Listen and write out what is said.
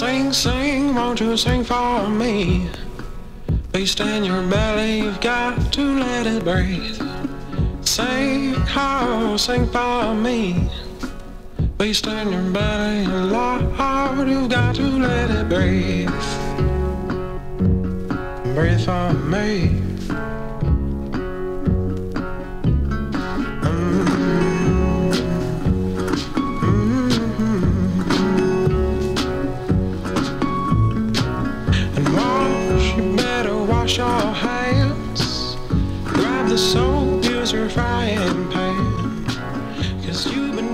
Sing, sing, won't you sing for me? Beast in your belly, you've got to let it breathe. Sing, how, sing for me. Beast in your belly, Lord, you've got to let it breathe. Breathe for me. wash our hands. Grab the soap, use your frying pan. Cause you've been